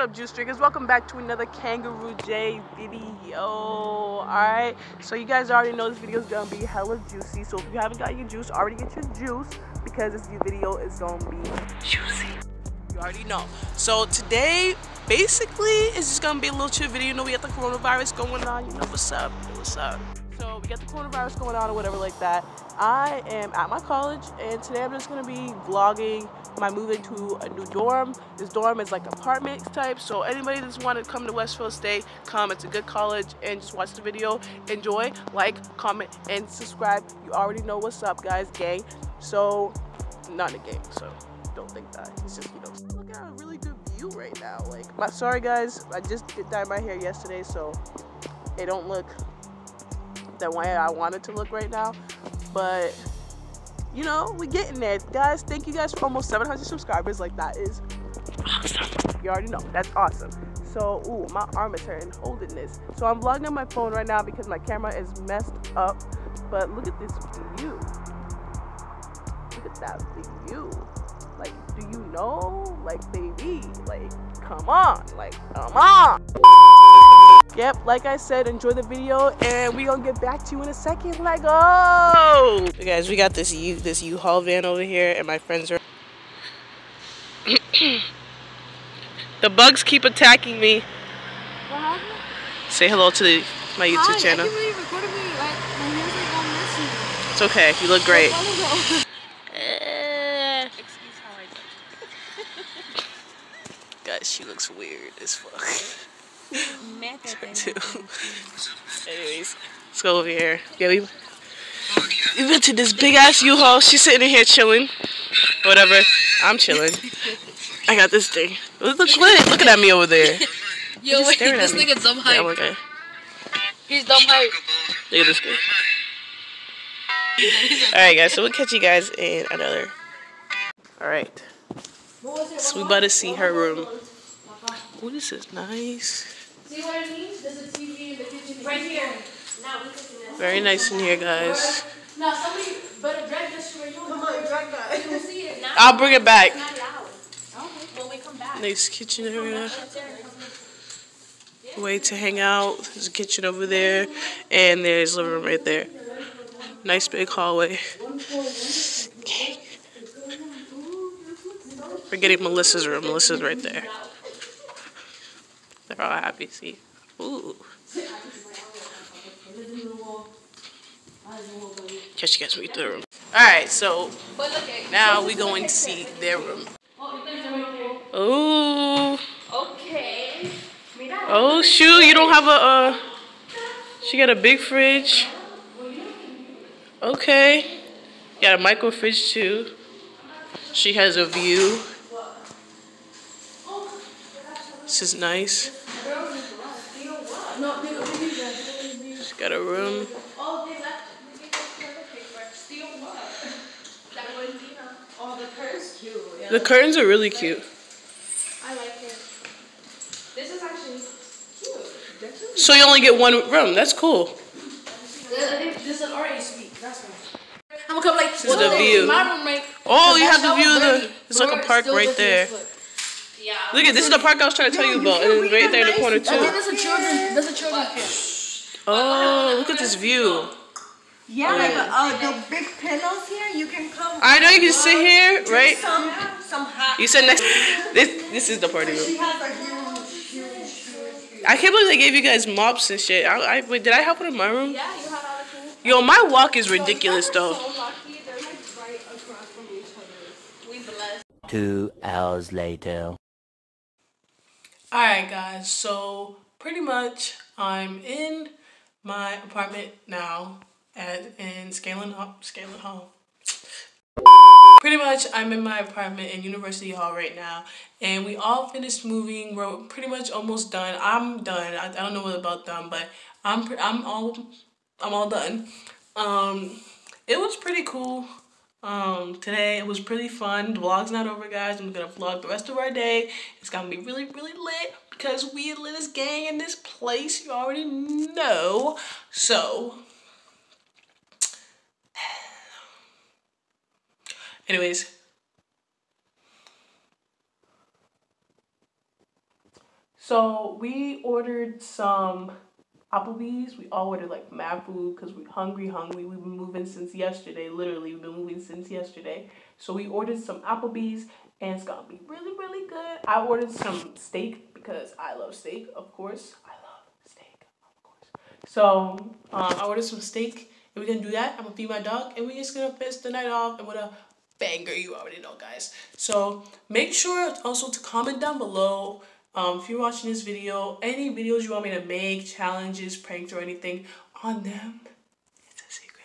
up, juice drinkers? Welcome back to another Kangaroo J video. Alright, so you guys already know this video is gonna be hella juicy. So if you haven't got your juice, already get your juice because this video is gonna be juicy. You already know. So today, basically, it's just gonna be a little chill video. You know, we got the coronavirus going on. You know what's up? You know what's up? So we got the coronavirus going on or whatever like that. I am at my college and today I'm just gonna be vlogging my move into a new dorm. This dorm is like apartment type. So anybody that's wanted to come to Westfield State, come. It's a good college and just watch the video. Enjoy, like, comment, and subscribe. You already know what's up, guys, gang. So, not a gang, so don't think that. It's just, you know, look at a really good view right now. Like, my sorry guys, I just did dye my hair yesterday, so it don't look the way I want it to look right now. But you know, we getting there. Guys, thank you guys for almost 700 subscribers. Like that is awesome. You already know, that's awesome. So, ooh, my arm is hurting holding this. So I'm vlogging on my phone right now because my camera is messed up. But look at this view. Look at that view. Like, do you know? Like, baby, like, come on. Like, come on. Yep, like I said, enjoy the video and we gonna get back to you in a second. Let go! Hey guys, we got this U this U-Haul van over here and my friends are The bugs keep attacking me. What? Say hello to the, my YouTube Hi, channel. I can't believe you recorded me. Like, my hair's like all messy. It's okay, you look great. Excuse how I Guys, she looks weird as fuck. too. Anyways, let's go over here. Yeah, we we went to this big ass U-Haul. She's sitting in here chilling. Whatever. I'm chilling. I got this thing. Look, look, look, looking at me over there. Yo, wait, this nigga's dumb Yeah, okay. He's dumb hype. Look at this guy. Alright guys, so we'll catch you guys in another. Alright. So we about to see her room. Oh, this is nice. See what I mean? There's a TV in the kitchen. Right here. Now we cooking this. Very nice in here, guys. Now somebody better drag this shit. Come on, drag that. You will see it now. I'll bring it back. Not loud. Okay. When we come back. Nice kitchen area. Way to hang out. There's a kitchen over there, and there's living room right there. Nice big hallway. Okay. We're getting Melissa's room. Melissa's right there. They're all happy. See. Ooh. Catch you guys when we to the room. All right, so now we going to see their room. Ooh. Okay. Oh shoot, you don't have a uh she got a big fridge. Okay. Got a micro fridge too. She has a view. This is nice. She's got a room. Oh, they left. They gave us toilet paper. Steal what? That Valentina. Oh, the cute. The curtains are really cute. I like it. This is actually cute. So you only get one room. That's cool. This is an RA suite. That's right. I'm gonna come like is the view. My room, right? Oh, you have the view of the it's like a park right dirty there. As fuck. Yeah. Look at this is the park I was trying to tell you about. And it's right there in the corner too. that's a children. That's a children's camp. Oh, look at this view. Yeah, like uh, the big pillows here, you can come. I know you can sit here, right? Some, some hot. You said next. This this is the party room. has a huge, huge, huge. I can't believe they gave you guys mops and shit. I, I wait, did I help with my room? Yeah, you had all the tools. Yo, my walk is ridiculous though. So lucky. They're like right across from each other. We blessed. Two hours later. All right, guys. So pretty much, I'm in my apartment now at in Scanlon Hall. Hall. Pretty much, I'm in my apartment in University Hall right now, and we all finished moving. We're pretty much almost done. I'm done. I, I don't know what about done, but I'm I'm all I'm all done. Um, it was pretty cool. Um, today it was pretty fun. The vlog's not over, guys. I'm gonna vlog the rest of our day. It's gonna be really, really lit because we lit as gang in this place. You already know. So, anyways, So we ordered some Applebee's. We all ordered like mad food because we're hungry, hungry. We've been moving since yesterday. Literally, we've been moving since yesterday. So we ordered some Applebee's and it's gonna be really, really good. I ordered some steak because I love steak, of course. I love steak, of course. So um, I ordered some steak and we're gonna do that. I'm gonna feed my dog and we're just gonna finish the night off and with a banger. You already know, guys. So make sure also to comment down below um, if you're watching this video, any videos you want me to make, challenges, pranks, or anything on them, it's a secret.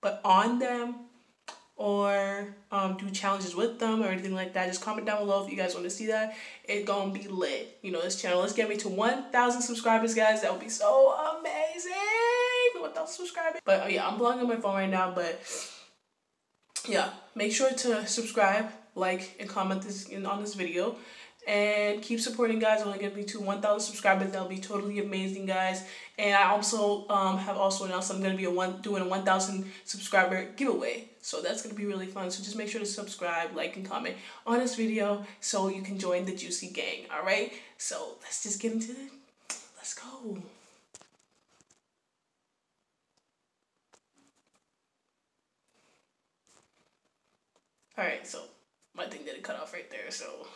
But on them, or um, do challenges with them or anything like that, just comment down below if you guys want to see that. It's gonna be lit. You know, this channel. Let's get me to 1,000 subscribers, guys. That would be so amazing. 1,000 subscribers. But yeah, I'm vlogging on my phone right now, but yeah, make sure to subscribe, like, and comment this in, on this video and keep supporting guys. Only gonna be to 1000 subscribers. That'll be totally amazing guys. And i also um, have also announced i'm gonna be a one doing a 1000 subscriber giveaway. So that's gonna be really fun. So just make sure to subscribe like and comment on this video so you can join the juicy gang all right? So let's just get into it. Let's go. All right so my thing didn't cut off right there so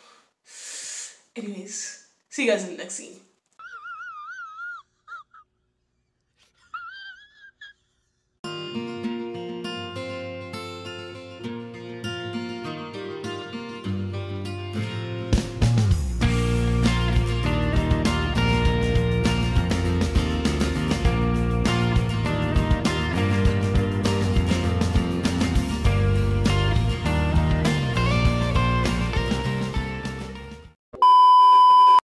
Anyways, see you guys in the next scene.